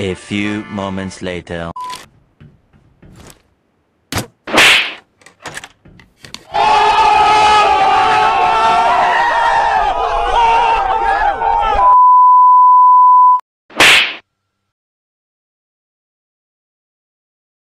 A few moments later.